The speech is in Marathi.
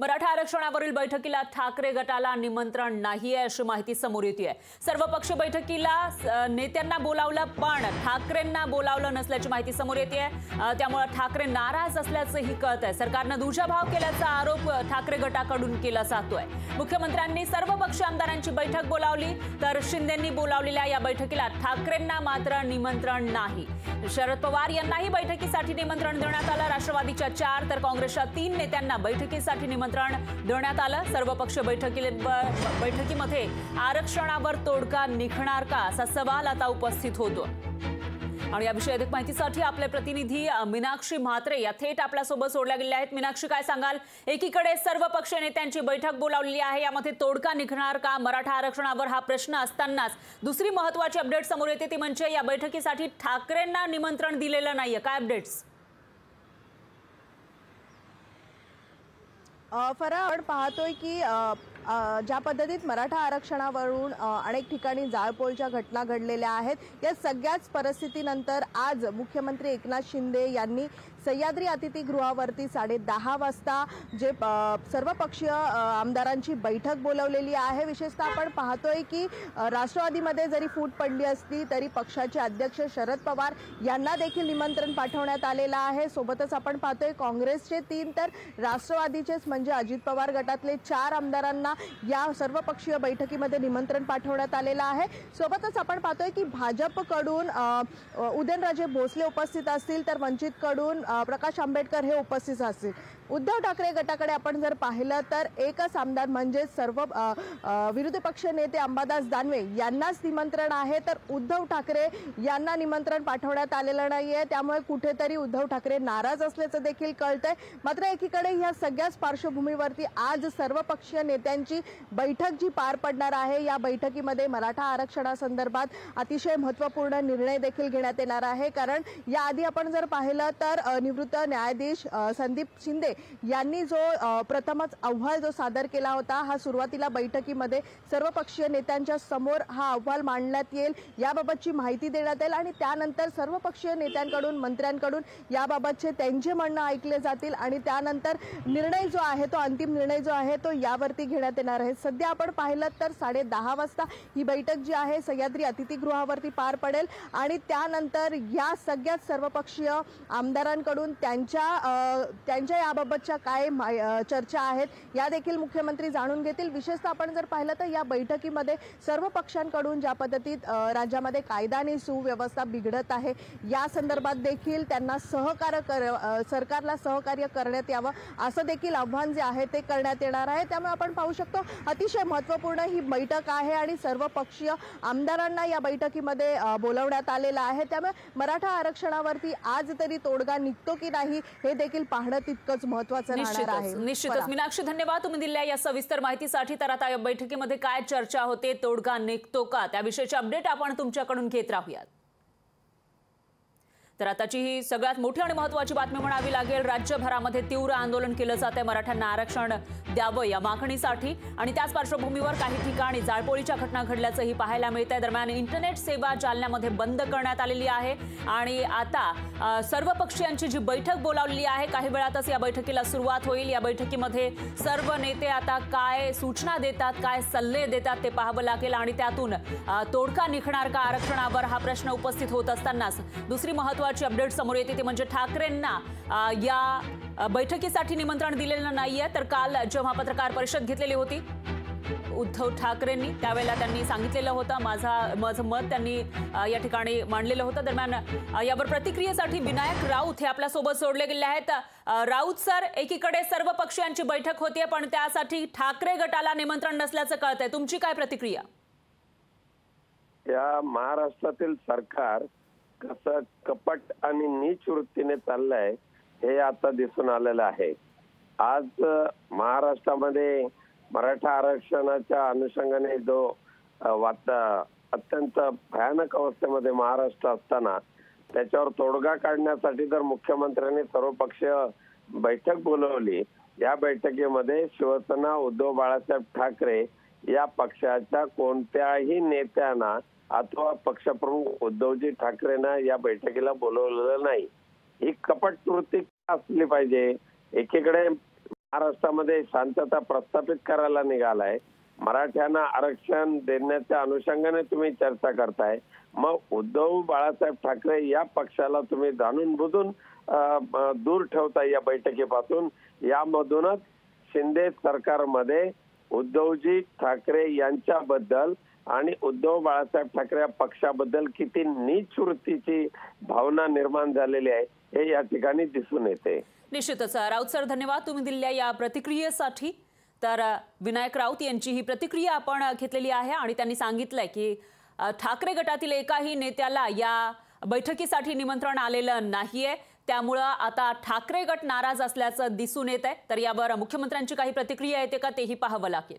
मराठा आरक्षणावरील बैठकीला ठाकरे गटाला निमंत्रण नाहीये अशी माहिती समोर येते सर्व पक्ष बैठकीला नेत्यांना बोलावलं पण ठाकरेंना बोलावलं नसल्याची माहिती समोर येते त्यामुळे ठाकरे नाराज असल्याचंही कळत आहे सरकारनं दुजाभाव केल्याचा आरोप ठाकरे गटाकडून केला जातोय. मुख्यमंत्र्यांनी सर्व पक्ष आमदारांची बैठक बोलावली तर शिंदेंनी बोलावलेल्या या बैठकीला ठाकरेंना मात्र निमंत्रण नाही. शरद पवार यांनाही बैठकीसाठी निमंत्रण देण्यात आलं. राष्ट्रवादीच्या चार तर काँग्रेसच्या तीन नेत्यांना बैठकीसाठी निमंत्रण देण्यात आलं. सर्व पक्ष बैठकी ब- बैठकीमध्ये आरक्षणावर तोडगा निघणार का असा सवाल आता उपस्थित होतो आणि याविषयी अधिक माहितीसाठी आपले प्रतिनिधी मीनाक्षी म्हात्रे या थेट आपल्यासोबत सोडल्या गेल्या आहेत. मीनाक्षी काय सांगाल? एकीकडे सर्व पक्ष नेत्यांची बैठक बोलावलेली आहे. यामध्ये तोडका निघणार का? मराठा आरक्षणावर हा प्रश्न असतानाच दुसरी महत्वाची अपडेट समोर येते. ती म्हणजे या बैठकीसाठी ठाकरेंना निमंत्रण दिलेलं नाहीये. काय अपडेट्स? फरा फराह आपण पाहतोय की ज्या पद्धतीत मराठा आरक्षणावरून अनेक ठिकाणी जाळपोळच्या घटना घडलेल्या आहेत या सगळ्याच परिस्थितीनंतर आज मुख्यमंत्री एकनाथ शिंदे यांनी सह्याद्री अतिथीगृहावरती साडे दहा वाजता जे सर्वपक्षीय आमदारांची बैठक बोलवलेली आहे. विशेषतः आपण पाहतोय की राष्ट्रवादीमध्ये जरी फूट पडली असली तरी पक्षाचे अध्यक्ष शरद पवार यांना देखील निमंत्रण पाठवण्यात आलेलं आहे. सोबतच आपण पाहतोय काँग्रेसचे तीन तर राष्ट्रवादीचेच म्हणजे अजित पवार गटातले चार आमदारांना या सर्वपक्षीय बैठकीमध्ये निमंत्रण पाठवण्यात आलेलं आहे. सोबतच आपण पाहतोय की भाजपकडून उदयनराजे भोसले उपस्थित असतील तर वंचितकडून प्रकाश आंबेडकर हे उपस्थित असतील. उद्धव ठाकरे गटाकडे आपण जर पाहिलं तर एकच आमदार म्हणजे सर्व विरोधी पक्ष नेते अंबादास दानवे यांनाच निमंत्रण आहे. तर उद्धव ठाकरे यांना निमंत्रण पाठवण्यात आलेलं नाही आहे त्यामुळे कुठेतरी उद्धव ठाकरे नाराज असल्याचं देखील कळतंय. मात्र एकीकडे ह्या सगळ्याच पार्श्वभूमीवरती आज सर्वपक्षीय नेत्यांची बैठक जी पार पडणार आहे या बैठकीमध्ये मराठा आरक्षणासंदर्भात अतिशय महत्त्वपूर्ण निर्णय देखील घेण्यात येणार आहे. कारण याआधी आपण जर पाहिलं तर निवृत्त न्यायाधीश संदीप शिंदे यांनी जो प्रथमच अहवाल जो सादर केला होता हा सुरुवातीला बैठकीमध्ये सर्वपक्षीय नेत्यांच्या समोर हा अहवाल मांडण्यात येईल याबाबतची माहिती देण्यात येईल आणि त्यानंतर सर्वपक्षीय नेत्यांकडून मंत्र्यांकडून याबाबतचे त्यांचे म्हणणं ऐकले जातील आणि त्यानंतर निर्णय जो आहे तो अंतिम निर्णय जो आहे तो यावरती घेण्यात येणार आहे. सध्या आपण पाहिलं तर साडे दहा वाजता ही बैठक जी आहे सह्याद्री अतिथीगृहावरती पार पडेल आणि त्यानंतर या सगळ्याच सर्वपक्षीय आमदारांकडून त्यांच्या त्यांच्या याबाबत याबाबतच्या काय चर्चा आहेत या देखील मुख्यमंत्री जाणून घेतील. विशेषतः आपण जर पाहिलं तर या बैठकीमध्ये सर्व पक्षांकडून ज्या पद्धतीत राज्यामध्ये कायदा आणि सुव्यवस्था बिघडत आहे या संदर्भात देखील त्यांना सहकार्य कर सरकारला सहकार्य करण्यात यावं असं देखील आव्हान जे आहे ते करण्यात येणार आहे. त्यामुळे आपण पाहू शकतो अतिशय महत्त्वपूर्ण ही बैठक आहे आणि सर्व पक्षीय आमदारांना या बैठकीमध्ये बोलवण्यात आलेलं आहे. त्यामुळे मराठा आरक्षणावरती आज तरी तोडगा निघतो की नाही हे देखील पाहणं तितकंच महत्वाचं राहणार आहे. निश्चितच. मीनाक्षी धन्यवाद. तुम्ही दिलेल्या या सविस्तर माहितीसाठी तर आता या बैठकीमध्ये काय चर्चा होते तोडगा निघतो का? त्याविषयीचे अपडेट आपण तुमच्याकडून घेत राहूयात. तर आताची ही सगळ्यात मोठी आणि महत्वाची बातमी म्हणावी लागेल राज्यभरामध्ये तीव्र आंदोलन केलं जात आहे मराठ्यांना आरक्षण द्यावं या मागणीसाठी. आणि त्याच पार्श्वभूमीवर काही ठिकाणी जाळपोळीच्या घटना घडल्याचंही पाहायला मिळत आहे दरम्यान इंटरनेट सेवा जालन्यामध्ये बंद करण्यात आलेली आहे. आणि आता सर्व पक्षीयांची जी बैठक बोलावलेली आहे काही वेळातच या बैठकीला सुरुवात होईल. या बैठकीमध्ये सर्व नेते आता काय सूचना देतात काय सल्ले देतात ते पाहावं लागेल. आणि त्यातून तोडका निघणार का आरक्षणावर हा प्रश्न उपस्थित होत असतानाच. दुसरी महत्वाची अपडेट समोर येते ते म्हणजे ठाकरेंना या बैठकीसाठी निमंत्रण दिलेलं नाहीये तर काल जेव्हा पत्रकार परिषद घेतलेली होती उद्धव ठाकरेंनी त्यावेळेला त्यांनी सांगितलेलं होतं माझा माझं मत त्यांनी या ठिकाणी मांडलेलं होतं. दरम्यान यावर प्रतिक्रियेसाठी विनायक राऊत हे आपल्यासोबत सोडले गेले आहेत. राऊत सर एकीकडे सर्व पक्षीयांची बैठक होतीये पण त्यासाठी ठाकरे गटाला निमंत्रण नसल्याचं कळतंय. तुमची काय प्रतिक्रिया? या महाराष्ट्रातील सरकार कसं कपट आणि नीच वृत्तीने चाललंय हे आता दिसून आलेलं आहे. आज महाराष्ट्रामध्ये मराठा आरक्षणाच्या अनुषंगाने जो वाता अत्यंत भयानक अवस्थेमध्ये महाराष्ट्र असताना त्याच्यावर तोडगा काढण्यासाठी जर मुख्यमंत्र्यांनी सर्वपक्षीय बैठक बोलवली या बैठकीमध्ये शिवसेना उद्धव बाळासाहेब ठाकरे या पक्षाच्या कोणत्याही नेत्यांना अथवा पक्षप्रमुख उद्धवजी ठाकरेंना या बैठकीला बोलवलेलं नाही. ही कपट कृती असली पाहिजे? एकीकडे महाराष्ट्रामध्ये शांतता प्रस्थापित करायला निघालाय. मराठ्यांना आरक्षण देण्याच्या अनुषंगाने तुम्ही चर्चा करताय. मग उद्धव बाळासाहेब ठाकरे या पक्षाला तुम्ही जाणून बुजून दूर ठेवताय या बैठकीपासून. यामधूनच शिंदे सरकारमध्ये उद्धवजी ठाकरे यांच्याबद्दल आणि उद्धव बाळासाहेब ठाकरे या पक्षाबद्दल किती नीच वृत्तीची भावना निर्माण झालेली आहे हे या ठिकाणी दिसून येते. निश्चितच राऊत सर धन्यवाद. तुम्ही दिलेल्या या प्रतिक्रियेसाठी. तर विनायक राऊत यांची ही प्रतिक्रिया आपण घेतलेली आहे आणि त्यांनी सांगितलंय की ठाकरे गटातील एकाही नेत्याला या बैठकीसाठी निमंत्रण आलेलं नाहीये. त्यामुळं आता ठाकरे गट नाराज असल्याचं दिसून येत आहे तर यावर मुख्यमंत्र्यांची काही प्रतिक्रिया येते का तेही पाहावं लागेल.